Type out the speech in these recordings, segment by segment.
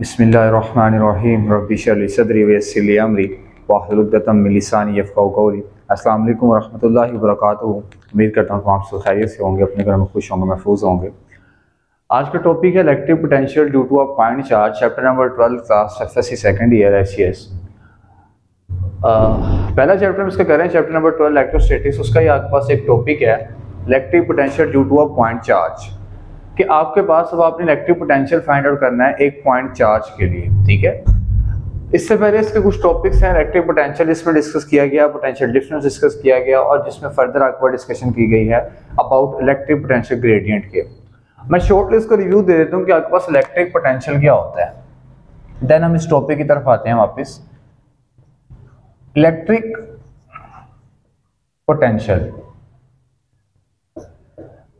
बसमीम रबी सदरी वसली अमरी। वाहलतमिलसानी यफ़ी अस्सलाम वालेकुम रहमतुल्लाहि व बरकातुहू। उम्मीद करता हूँ आप सब खैरियत से होंगे, अपने घर में खुश होंगे, महफूज होंगे। आज का टॉपिक है electric potential due to a point charge chapter number twelve class F second year S C S पहला चैप्टर हम इसका कर चैप्टर नंबर ट्वेल्व इलेक्ट्रोस्टेटिक्स उसका ही आपके पास एक टॉपिक है electric potential due to a point charge कि आपके पास अब आपने इलेक्ट्रिक पोटेंशियल फाइंड आउट करना है एक पॉइंट चार्ज के लिए, ठीक है? इससे पहले इसके कुछ टॉपिक्स हैं इलेक्ट्रिक पोटेंशियल इसमें डिस्कस किया गया पोटेंशियल डिफरेंस डिस्कस किया गया और जिसमें फर्दर आपको डिस्कशन की गई है अबाउट इलेक्ट्रिक पोटेंशियल ग्रेडियंट के। मैं शॉर्टली इसको रिव्यू दे देता हूँ कि आपके पास इलेक्ट्रिक पोटेंशियल क्या होता है। देन हम इस टॉपिक की तरफ़ आते हैं वापस। इलेक्ट्रिक पोटेंशियल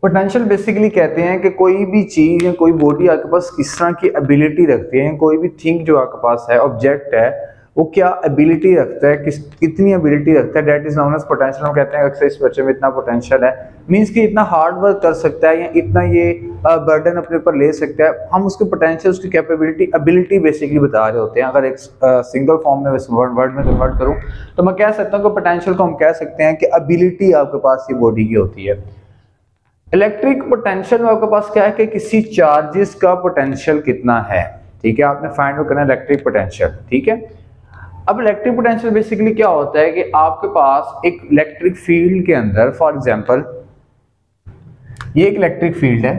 पोटेंशियल बेसिकली कहते हैं कि कोई भी चीज़ या कोई बॉडी आपके पास किस तरह की एबिलिटी रखती है कोई भी थिंग जो आपके पास है ऑब्जेक्ट है, वो क्या एबिलिटी रखता है, किस, कितनी एबिलिटी रखता है that is known as potential हम कहते हैं अक्सर इस बच्चे में इतना पोटेंशियल है। मींस कि इतना हार्ड वर्क कर सकता है या इतना ये बर्डन अपने ऊपर ले सकता है। हम उसके पोटेंशियल उसकी कैपेबिलिटी एबिलिटी बेसिकली बता रहे होते हैं। अगर एक सिंगल फॉर्म में वर्ड में कन्वर्ट करूँ तो मैं कह सकता हूँ कि पोटेंशियल को हम कह सकते हैं कि एबिलिटी आपके पास ये बॉडी की होती है। इलेक्ट्रिक पोटेंशियल में आपके पास क्या है कि किसी चार्जेस का पोटेंशियल कितना है? ठीक है, आपने फाइंड आउट करना इलेक्ट्रिक पोटेंशियल, ठीक है? अब इलेक्ट्रिक पोटेंशियल बेसिकली क्या होता है कि आपके पास एक इलेक्ट्रिक फ़ील्ड के अंदर फॉर एग्ज़ाम्पल ये एक इलेक्ट्रिक फ़ील्ड है।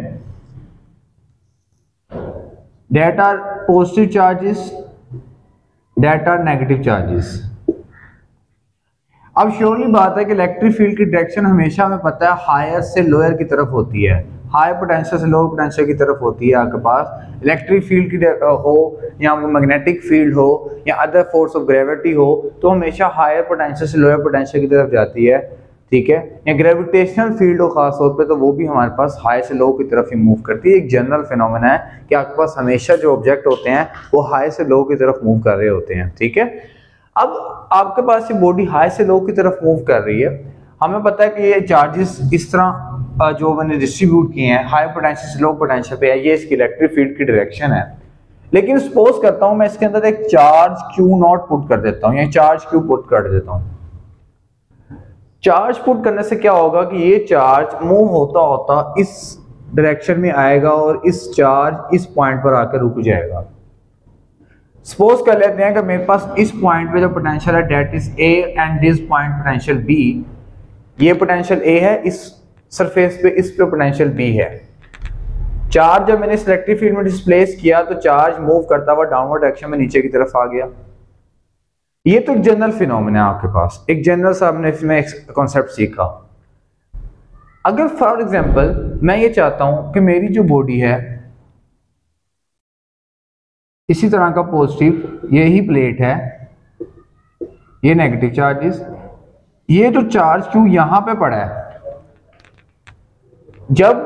That are positive charges that are negative charges अब श्योरली बात है कि इलेक्ट्रिक फ़ील्ड की डायरेक्शन हमेशा हमें पता है हायर से लोअर की तरफ़ होती है। हाई पोटेंशियल से लो पोटेंशियल की तरफ़ होती है आपके पास। इलेक्ट्रिक फ़ील्ड की हो या मैग्नेटिक फ़ील्ड हो या अदर फोर्स ऑफ़ ग्रेविटी हो तो हमेशा हायर पोटेंशियल से लोअर पोटेंशियल की तरफ़ जाती है। ठीक है? या ग्रेविटेशनल फ़ील्ड हो खास तौर पे तो वो भी हमारे पास हाई से लो की तरफ़ ही मूव करती है। एक जनरल फिनोमेना है कि आपके पास हमेशा जो ऑब्जेक्ट होते हैं, वो हाई से लो की तरफ़ मूव कर रहे होते हैं। ठीक है? अब आपके पास ये बॉडी हाई से लो की तरफ़ मूव कर रही है। हमें पता है कि ये चार्जेस इस तरह जो मैंने डिस्ट्रीब्यूट किए हैं हाई पोटेंशियल से लो पोटेंशियल पे है, ये इसकी इलेक्ट्रिक फ़ील्ड की डायरेक्शन है। लेकिन सपोज़ करता हूँ, मैं इसके अंदर एक चार्ज क्यू नॉट पुट कर देता हूँ, या चार्ज क्यू पुट कर देता हूँ। चार्ज पुट करने से क्या होगा कि ये चार्ज मूव होता होता इस डायरेक्शन में आएगा और इस चार्ज इस पॉइंट पर आकर रुक जाएगा। सपोज़ कर लेते हैं कि मेरे पास इस पॉइंट पे जो पोटेंशियल है that is A and this point potential B ये पोटेंशियल ए है, इस सरफेस पे इस पे पोटेंशियल बी है। चार्ज जब मैंने इलेक्ट्रिक फ़ील्ड में डिस्प्लेस किया तो चार्ज मूव करता हुआ डाउनवर्ड डायरेक्शन में नीचे की तरफ़ आ गया। ये तो एक जनरल फिनोमिना है आपके पास, एक जनरल सा हमने इसमें कॉन्सेप्ट सीखा। अगर फॉर एग्जांपल मैं ये चाहता हूँ कि मेरी जो बॉडी है इसी तरह का पॉजिटिव ये ही प्लेट है, ये नेगेटिव चार्जेस ये जो चार्ज क्यों यहाँ पे पड़ा है? जब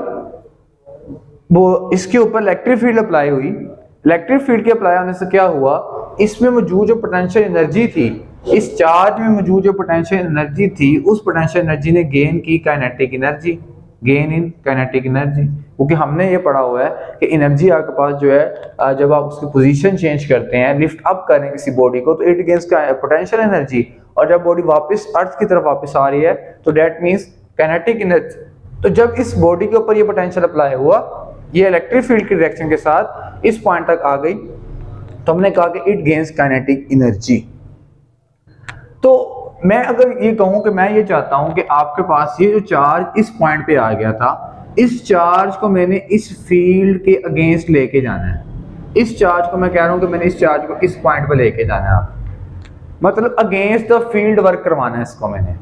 वो इसके ऊपर इलेक्ट्रिक फ़ील्ड अप्लाई हुई इलेक्ट्रिक फ़ील्ड के अप्लाई होने से क्या हुआ? इसमें मौजूद जो पोटेंशियल एनर्जी थी, इस चार्ज में मौजूद जो पोटेंशियल एनर्जी थी, उस पोटेंशियल एनर्जी ने गेन की kinetic energy gain in kinetic energy क्योंकि हमने ये पढ़ा हुआ है कि एनर्जी आपके पास जो है जब आप उसकी पोजीशन चेंज करते हैं लिफ्ट अप करें किसी बॉडी को तो इट गेंस पोटेंशियल एनर्जी और जब बॉडी वापस अर्थ की तरफ़ वापस आ रही है तो डेट मीन्स कैनेटिक एनर्जी तो जब इस बॉडी के ऊपर ये पोटेंशियल अप्लाई हुआ, ये इलेक्ट्रिक फ़ील्ड की रिएक्शन के साथ इस पॉइंट तक आ गई तो हमने कहा कि इट गेंस काइनेटिक एनर्जी तो मैं अगर ये कहूँ कि मैं ये चाहता हूँ कि आपके पास ये जो चार्ज इस पॉइंट पे आ गया था, इस चार्ज को मैंने इस फ़ील्ड के अगेंस्ट लेके जाना है। इस चार्ज को मैं कह रहा हूँ कि मैंने इस चार्ज को इस पॉइंट पे लेके जाना है। आप मतलब अगेंस्ट द फ़ील्ड वर्क करवाना है इसको मैंने।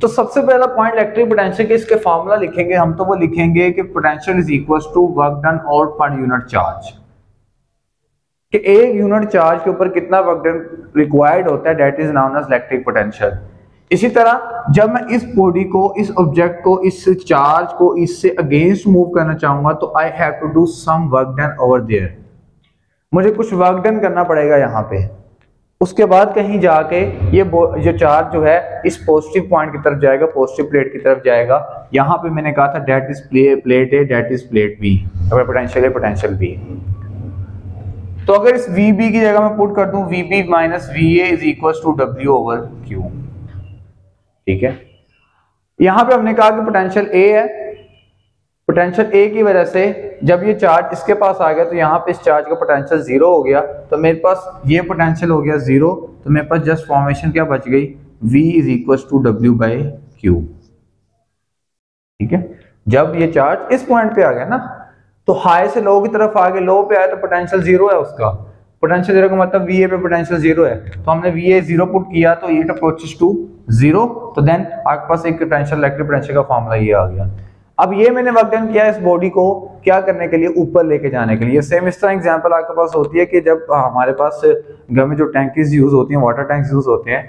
तो सबसे पहला पॉइंट इलेक्ट्रिक पोटेंशियल के इसके फार्मूला लिखेंगे। हम तो वो लिखेंगे कि potential is equal to work done out per unit charge कि एक यूनिट चार्ज के ऊपर कितना वर्क रिक्वायर्ड होता है that is known electric potential इसी तरह, जब मैं इस बॉडी को, इस ऑब्जेक्ट को, इस चार्ज को इससे अगेंस्ट मूव करना चाहूँगा तो I have to do some work done over there मुझे कुछ वर्क डन करना पड़ेगा यहाँ पे। उसके बाद कहीं जाके ये जो चार्ज जो है, इस पॉजिटिव पॉइंट की तरफ़ जाएगा पॉजिटिव प्लेट की तरफ़ जाएगा। यहाँ पे मैंने कहा था that is plate A that is plate B potential A potential B तो अगर इस वी बी की जगह मैं पुट कर दूँ V B minus V A is equal to W over Q ठीक है? यहाँ पे हमने कहा कि पोटेंशियल ए है। पोटेंशियल ए की वजह से जब ये चार्ज इसके पास आ गया तो यहाँ पे इस चार्ज का पोटेंशियल ज़ीरो हो गया। तो मेरे पास ये पोटेंशियल हो गया ज़ीरो तो मेरे पास जस्ट फॉर्मेशन क्या बच गई? V is equal to W by Q ठीक है? जब ये चार्ज इस पॉइंट पे आ गया ना तो हाई से लो की तरफ़ आगे लो पे आया तो पोटेंशियल ज़ीरो है उसका। पोटेंशियल ज़ीरो का मतलब वी ए पे पोटेंशियल ज़ीरो है। तो हमने वी ए ज़ीरो पुट किया तो इट अप्रोचेस टू ज़ीरो तो देन आपके पास एक पोटेंशियल इलेक्ट्रिक पोटेंशियल का फॉर्मूला ये आ गया। अब ये मैंने वर्क डन किया इस बॉडी को क्या करने के लिए? ऊपर लेके जाने के लिए। सेम इस तरह एग्जांपल आपके पास होती है कि जब हमारे पास घर में जो टैंकीज यूज़ होती हैं वाटर टैंक्स यूज़ होते हैं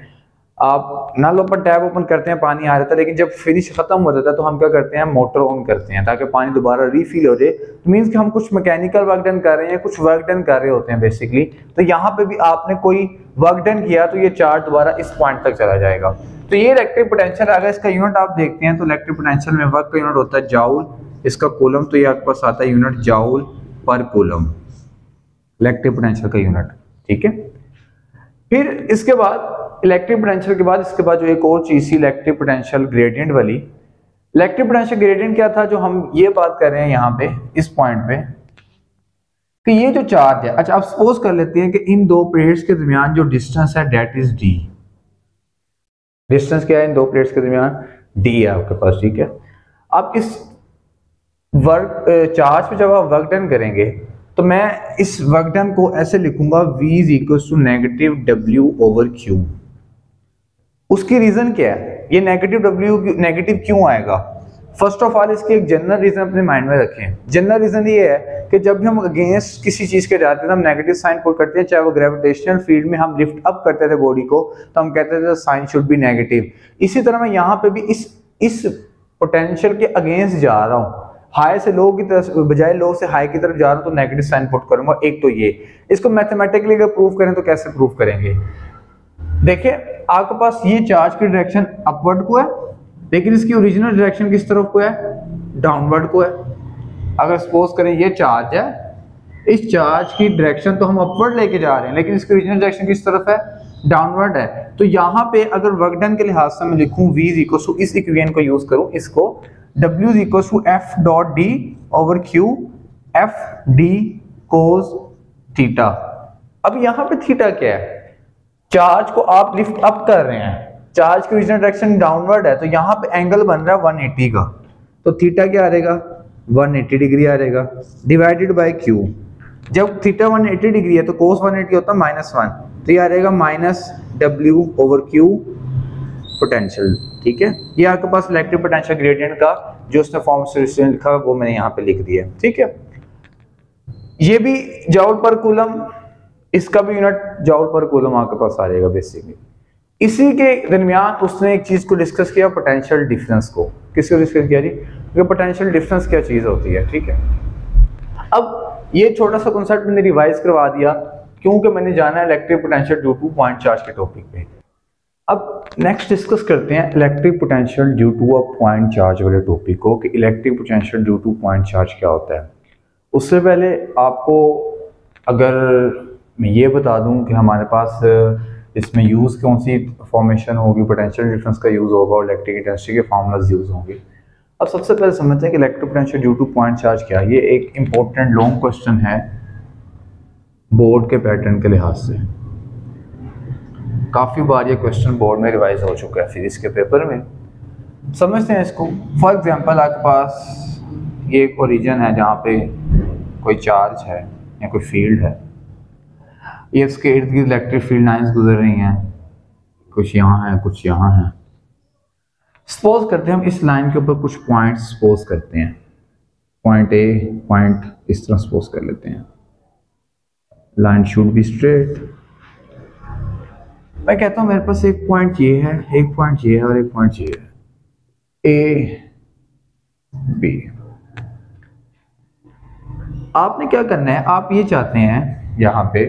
आप नल ओपन टैब ओपन करते हैं, पानी आ जाता है, लेकिन जब फिनिश खत्म हो जाता है तो हम क्या करते हैं मोटर ऑन करते हैं, ताकि पानी दोबारा रीफिल हो जाए। तो मीन्स कि हम कुछ मैकेनिकल वर्क डन कर रहे हैं, कुछ वर्क डन कर रहे होते हैं बेसिकली तो यहाँ पे भी आपने कोई वर्क डन किया तो ये चार्ज दोबारा इस पॉइंट तक चला जाएगा। तो ये इलेक्ट्रिक पोटेंशियल अगर इसका यूनिट आप देखते हैं तो इलेक्ट्रिक पोटेंशियल में वर्क का यूनिट होता है जाउल इसका कोलम तो ये आपके पास आता है unit joule per coulomb electric potential का यूनिट ठीक है? फिर इसके बाद इलेक्ट्रिक पोटेंशियल के बाद, इसके बाद जो एक और चीज़ थी इलेक्ट्रिक पोटेंशियल ग्रेडियंट वाली। इलेक्ट्रिक पोटेंशियल ग्रेडियंट क्या था, जो हम ये बात कर रहे हैं यहाँ पे, इस पॉइंट पे, कि ये जो चार्ज है अच्छा आप सपोज़ कर लेते हैं कि इन दो प्लेट्स के दरमियान जो डिस्टेंस है डेट इज़ डी डिस्टेंस क्या है इन दो प्लेट्स के दरमियान? डी है आपके पास, ठीक है। आप इस वर्क चार्ज पे जब आप वर्क डन करेंगे तो मैं इस वर्क डन को ऐसे लिखूँगा, v is equal to negative W over Q उसकी रीजन क्या है? ये नेगेटिव डब्ल्यू नेगेटिव क्यों आएगा? फ़र्स्ट ऑफ़ ऑल इसके एक जनरल रीजन अपने माइंड में रखें। जनरल रीजन ये है कि जब भी हम अगेंस्ट किसी चीज़ के जाते तो हम नेगेटिव साइन पुट करते हैं चाहे वो ग्रेविटेशनल फ़ील्ड में हम लिफ्ट अप करते थे बॉडी को तो हम कहते थे साइन शुड बी नेगेटिव इसी तरह मैं यहाँ पे भी इस इस पोटेंशियल के अगेंस्ट जा रहा हूँ। हाई से लो की तरफ़ बजाय लो से हाई की तरफ़ जा रहा हूँ तो नेगेटिव साइन पुट करूँगा। एक तो ये। इसको मैथमेटिकली अगर प्रूव करें तो कैसे प्रूव करेंगे? देखिए, आपके पास ये चार्ज की डायरेक्शन अपवर्ड को है, लेकिन इसकी ओरिजिनल डायरेक्शन किस तरफ़ को है? डाउनवर्ड को है। अगर सपोज़ करें ये चार्ज है, इस चार्ज की डायरेक्शन तो हम अपवर्ड लेके जा रहे हैं, लेकिन इसकी ओरिजिनल डायरेक्शन किस तरफ़ है? डाउनवर्ड है। तो यहाँ पे अगर वर्क डन के लिहाज से मैं लिखूं, v इक्वल इस इक्वेशन को यूज़ करूँ, इसको w equal to F dot D over Q F D cos theta अब यहाँ पे थीटा क्या है? चार्ज को आप लिफ्ट अप कर रहे हैं। चार्ज की ओरिजिनल डायरेक्शन डाउनवर्ड है तो यहाँ पे एंगल बन रहा है 180 का। तो थीटा क्या आ रहेगा? 180 डिग्री आ रहेगा। डिवाइडेड बाय क्यू जब थीटा 180 डिग्री है तो कोस 180 होता है माइनस वन तो ये आ रहेगा minus W over Q potential ठीक है? ये आपके पास इलेक्ट्रिक पोटेंशियल ग्रेडियंट का, जो उसने फॉर्म से लिखा, वो मैंने यहाँ पे लिख दिया, ठीक है? ये भी जाउल पर कूलम इसका भी यूनिट जाउल पर कूलम आपके पास आ जाएगा बेसिकली इसी के दरमियान उसने एक चीज़ को डिस्कस किया पोटेंशियल डिफरेंस को। किसको डिस्कस किया जी? क्योंकि पोटेंशियल डिफरेंस क्या चीज़ होती है, ठीक है? अब ये छोटा सा कॉन्सेप्ट मैंने रिवाइज करवा दिया, क्योंकि मैंने जाना है electric potential due to point charge के टॉपिक पे। अब नेक्स्ट डिस्कस करते हैं electric potential due to a point charge वाले टॉपिक को कि electric potential due to point charge क्या होता है। उससे पहले आपको अगर मैं ये बता दूँ कि हमारे पास, इसमें यूज़ कौन सी फॉर्मेशन होगी पोटेंशियल डिफरेंस का यूज़ होगा और इलेक्ट्रिक इंटेंसिटी के फार्मूलाज यूज़ होंगे। अब सबसे पहले समझते हैं कि electric potential due to point charge क्या है। ये एक इंपॉर्टेंट लॉन्ग क्वेश्चन है बोर्ड के पैटर्न के लिहाज से। काफ़ी बार ये क्वेश्चन बोर्ड में रिवाइज हो चुका है फिजिक्स के पेपर में। समझते हैं इसको। फॉर एग्जांपल आपके पास ये एक ओरिजिन है जहाँ पे कोई चार्ज है या कोई फ़ील्ड है। ये इसके इर्द गिर्द इलेक्ट्रिक फ़ील्ड लाइंस गुजर रही हैं। कुछ यहाँ है, कुछ यहाँ है। सपोज़ करते हैं हम इस लाइन के ऊपर कुछ पॉइंट सपोज़ करते हैं। पॉइंट ए पॉइंट इस तरह सपोज़ कर लेते हैं। लाइन शुड बी स्ट्रेट मैं कहता हूँ, मेरे पास एक पॉइंट ये है, एक पॉइंट ये है और एक पॉइंट ये है। ए बी आपने क्या करना है? आप ये चाहते हैं यहाँ पे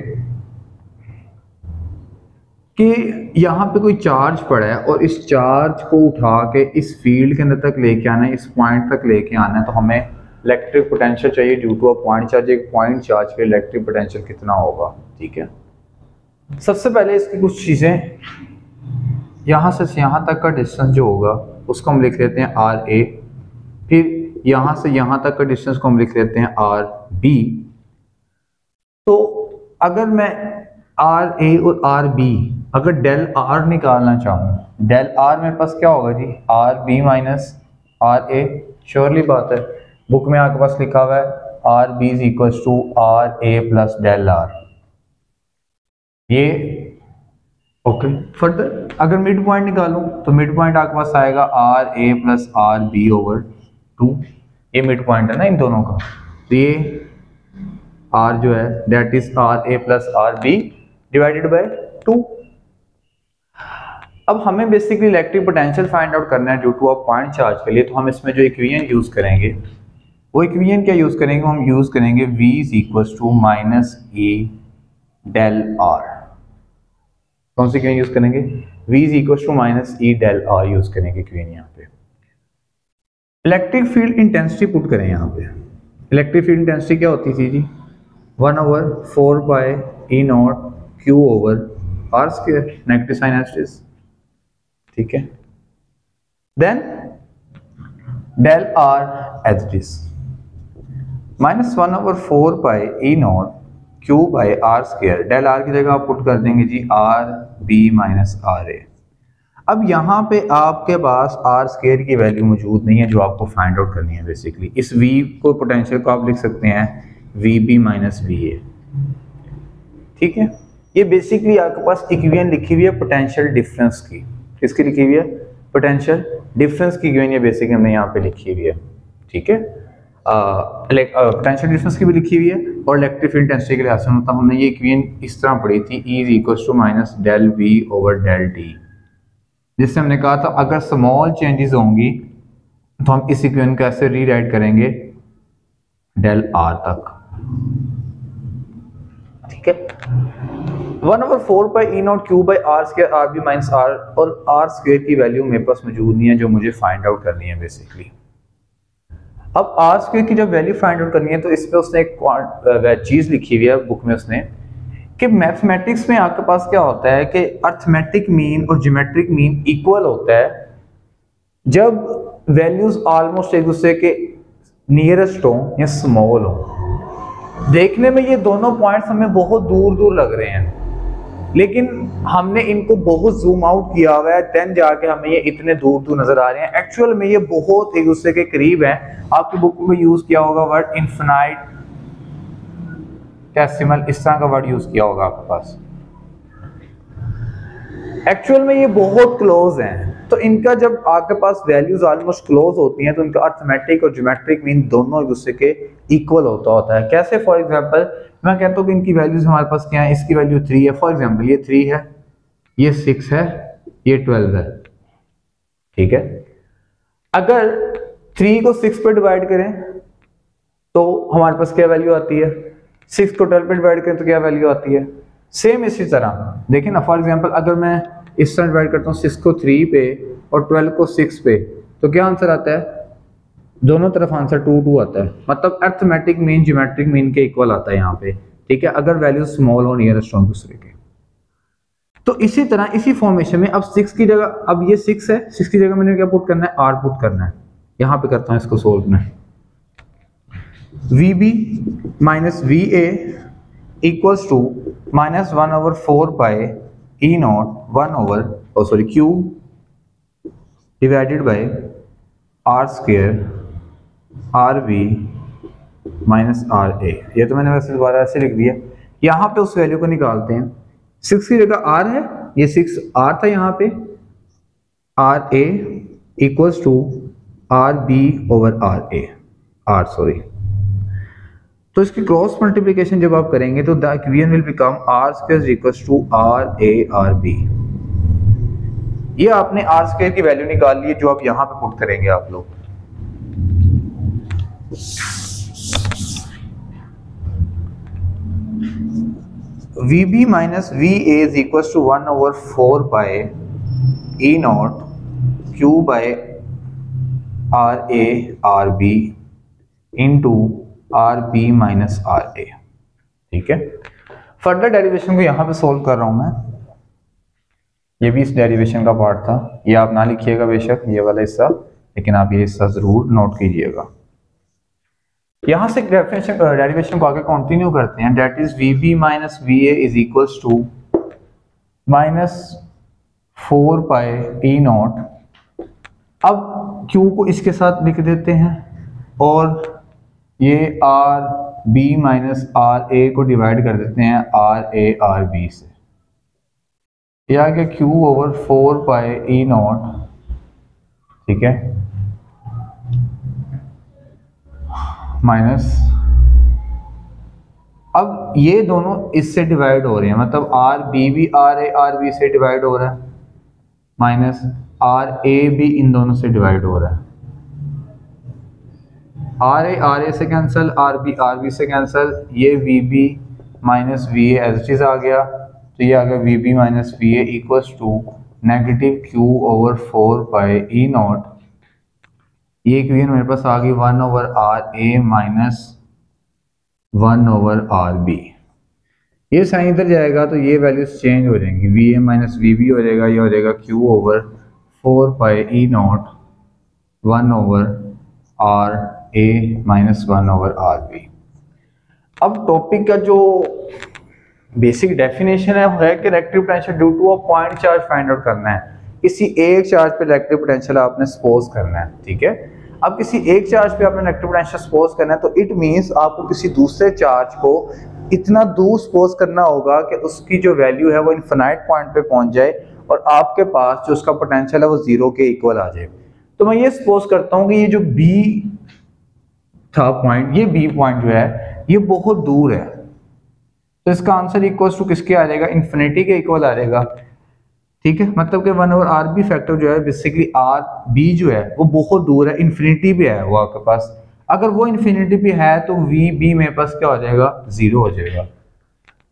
कि यहाँ पे कोई चार्ज पड़ा है और इस चार्ज को उठा के इस फ़ील्ड के अंदर तक लेके आना है, इस पॉइंट तक लेके आना है तो हमें इलेक्ट्रिक पोटेंशियल चाहिए due to a point charge एक पॉइंट चार्ज के इलेक्ट्रिक पोटेंशियल कितना होगा, ठीक है? सबसे पहले इसकी कुछ चीज़ें, यहाँ से यहाँ तक का डिस्टेंस जो होगा, उसको हम लिख लेते हैं आर ए फिर यहाँ से यहाँ तक का डिस्टेंस को हम लिख लेते हैं आर बी तो अगर मैं आर ए और आर बी अगर डेल आर निकालना चाहूँ डेल आर मेरे पास क्या होगा जी? R B minus R A surely बात है। बुक में आपके पास लिखा हुआ है R B is equal to R A plus del R ये ओके फर्दर अगर मिड पॉइंट निकालूं तो मिड पॉइंट आपके पास आएगा R A plus R B over two ये मिड पॉइंट है ना इन दोनों का? तो ये आर जो है that is R A plus R B divided by two अब हमें basically electric potential find out करना है due to a point charge के लिए तो हम इसमें जो इक्वेशन यूज़ करेंगे, वो इक्वेशन क्या यूज़ करेंगे? हम यूज़ करेंगे v is equal to minus A del R कौन सी इक्वेशन यूज़ करेंगे? V is equal to minus E del R use करेंगे इक्वेशन यहाँ पे। इलेक्ट्रिक फ़ील्ड इंटेंसिटी पुट करें यहाँ पे। इलेक्ट्रिक फ़ील्ड इंटेंसिटी क्या होती थी जी one over four by E naught Q over R square negative sign एस्टिस ठीक है? Then del R H this minus one over four by E naught Q by R square del R की जगह आप put कर देंगे जी R B minus R A अब यहाँ पे आपके पास आर स्केयर की वैल्यू मौजूद नहीं है जो आपको फाइंड आउट करनी है बेसिकली इस v को पोटेंशियल को आप लिख सकते हैं V B minus V A ठीक है? ये बेसिकली आपके पास इक्वेशन लिखी हुई है पोटेंशियल डिफरेंस की. किसकी लिखी हुई है? पोटेंशियल डिफरेंस की गिवन ये बेसिक हमने यहाँ पे लिखी हुई है. ठीक है? पोटेंशियल डिफरेंस की भी लिखी हुई है और इलेक्ट्रिक फ़ील्ड इंटेंसिटी के लिहाज से मतलब हमने ये इक्वेशन इस तरह पढ़ी थी E is equal to minus del V over del D जिससे हमने कहा था, अगर स्मॉल चेंजेस होंगी तो हम इस इक्वेशन को ऐसे रीराइट करेंगे डेल आर तक। ठीक है? One over four by E naught Q by R square R B minus R और आर स्केयर की वैल्यू मेरे पास मौजूद नहीं है, जो मुझे फाइंड आउट करनी है बेसिकली अब आज स्क्वेयर की जब वैल्यू फाइंड आउट करनी है तो इस पर उसने एक चीज़ लिखी हुई है बुक में उसने, कि मैथमेटिक्स में आपके पास क्या होता है कि अर्थमेटिक मीन और ज्योमेट्रिक मीन इक्वल होता है। जब वैल्यूज़ ऑलमोस्ट एक दूसरे के नियरेस्ट हो या स्मॉल हो। देखने में ये दोनों पॉइंट्स हमें बहुत दूर दूर लग रहे हैं। लेकिन हमने इनको बहुत जूम आउट किया हुआ है देन जाके हमें ये इतने दूर दूर नज़र आ रहे हैं। एक्चुअल में ये बहुत एक दूसरे के करीब है। आपकी बुक में यूज़ किया होगा वर्ड इन्फिनाइट कैसिमल इस तरह का वर्ड यूज़ किया होगा आपके पास। एक्चुअल में ये बहुत क्लोज हैं। तो इनका जब आपके पास वैल्यूज़ ऑलमोस्ट क्लोज होती हैं तो इनका अर्थमेटिक और ज्योमेट्रिक मीन दोनों एक दूसरे के इक्वल होता होता है। कैसे फॉर एग्जांपल मैं कहता हूँ कि इनकी वैल्यूज़ हमारे पास क्या है? इसकी वैल्यू थ्री है। फॉर एग्ज़ाम्पल ये थ्री है, ये सिक्स है, ये ट्वेल्व है। ठीक है? अगर थ्री को सिक्स पे डिवाइड करें तो हमारे पास क्या वैल्यू आती है? सिक्स को ट्वेल्व पे डिवाइड करें तो क्या वैल्यू आती है? सेम इसी तरह। देखिए ना फॉर एग्ज़ाम्पल अगर मैं इस तरह डिवाइड करता हूँ सिक्स को थ्री पे और ट्वेल्व को सिक्स पे तो क्या आंसर आता है? दोनों तरफ़ आंसर टू टू आता है। मतलब अर्थमेटिक मीन ज्योमेट्रिक मीन के इक्वल आता है यहाँ पे, ठीक है? अगर वैल्यू स्मॉल हो नियरेस्ट हो दूसरे के। तो इसी तरह, इसी फॉर्मेशन में अब सिक्स की जगह, अब ये सिक्स है सिक्स की जगह मैंने क्या पुट करना है? आर पुट करना है। यहाँ पे करता हूँ इसको सोल्व में। V B minus V A equals to minus one over four by E naught one over sorry Q divided by R square R V minus R A. ये तो मैंने वैसे दोबारा ऐसे लिख दिया। यहाँ पे उस वैल्यू को निकालते हैं। सिक्स की जगह आर है। ये सिक्स आर था यहाँ पे। R A equals to R B over R A. R sorry तो इसकी क्रॉस मल्टीप्लिकेशन जब आप करेंगे तो the equation will become R square equals to R A R B ये आपने आर स्क्वायर की वैल्यू निकाल ली है जो आप यहाँ पे पुट करेंगे आप लोग। V B minus V A is equal to one over four by E naught Q by R A R B into R B minus R A ठीक है? फर्दर डेरिवेशन को यहाँ पे सोल्व कर रहा हूँ मैं। ये भी इस डेरिवेशन का पार्ट था। ये आप ना लिखिएगा बेशक, ये वाला हिस्सा, लेकिन आप ये हिस्सा ज़रूर नोट कीजिएगा। यहाँ से डेफिनेशन डेरिवेशन को आगे कंटिन्यू करते हैं. That is V B minus V A is equals to minus four pi E naught अब क्यू को इसके साथ लिख देते हैं और ये R B minus R A को डिवाइड कर देते हैं आर ए आर बी से. यह आ Q over four pi E not ठीक है? माइनस। अब ये दोनों इससे डिवाइड हो रहे हैं मतलब आर बी भी आर ए आर बी से डिवाइड हो रहा है, माइनस आर ए भी इन दोनों से डिवाइड हो रहा है। आर ए आर ए से cancel R B R B से कैंसिल ये वी बी माइनस वी एज चीज़ आ गया। तो ये आ गया V B minus V A equals to negative Q over four by E naught ये इक्वेशन मेरे पास आ गई one over R A minus one over R B ये साइन इधर जाएगा तो ये वैल्यूज़ चेंज हो जाएँगी। V A minus V B हो जाएगा, ये हो जाएगा Q over four pi E naught one over R A minus one over R B अब टॉपिक का जो बेसिक डेफिनेशन है है कि reactive potential due to a point charge find out करना है। किसी एक चार्ज पे इलेक्ट्रिक पोटेंशियल आपने सपोज़ करना है, ठीक है? अब किसी एक चार्ज पे आपने इलेक्ट्रिक पोटेंशियल सपोज़ करना है तो इट मींस आपको किसी दूसरे चार्ज को इतना दूर सपोज़ करना होगा कि उसकी जो वैल्यू है वो इन्फिनाइट पॉइंट पे पहुँच जाए और आपके पास जो उसका पोटेंशियल है वो ज़ीरो के इक्वल आ जाए। तो मैं ये सपोज़ करता हूँ कि ये जो बी था पॉइंट ये बी पॉइंट जो है, ये बहुत दूर है। तो इसका आंसर इक्वल टू किसके आ जाएगा? इन्फिनिटी के इक्वल आ जाएगा। ठीक है? मतलब कि one over R B factor जो है बेसिकली आर बी जो है, वो बहुत दूर है इन्फिनिटी पे है वो आपके पास। अगर वो इन्फिनिटी पे है तो वी बी मेरे पास क्या हो जाएगा? ज़ीरो हो जाएगा।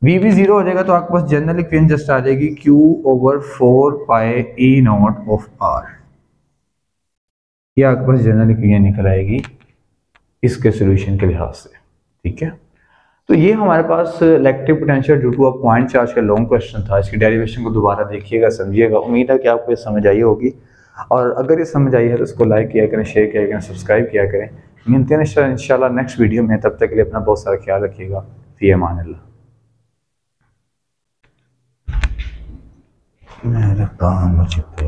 वी बी ज़ीरो हो जाएगा तो आपके पास जनरल इक्वेशन जस्ट आ जाएगी Q over four pi E not of are ये आपके पास जनरल इक्वेशन निकल आएगी इसके सोल्यूशन के लिहाज से। ठीक है? तो ये हमारे पास electric potential due to a point charge का लॉन्ग क्वेश्चन था। इसकी डेरिवेशन को दोबारा देखिएगा, समझिएगा। उम्मीद है कि आपको ये समझ आई होगी। और अगर ये समझ आई है तो इसको लाइक किया करें शेयर किया करें सब्सक्राइब किया करें। मिलते हैं इंशाल्लाह नेक्स्ट वीडियो में। तब तक के लिए अपना बहुत सारा ख्याल रखिएगा। फ़ी अमान मेरा काम मुझ पे